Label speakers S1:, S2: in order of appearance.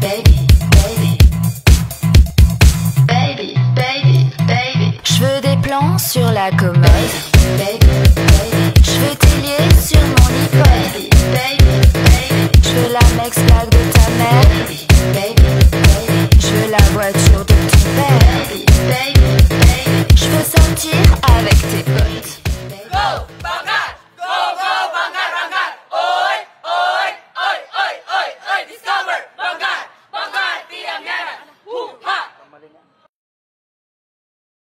S1: Baby, baby Baby, baby, baby Je veux des plans sur la commode. Baby, baby Je veux des liens sur mon iPod Baby, baby, baby Je la mec's claque de ta mère. Baby, baby, baby Je la voiture de ton père.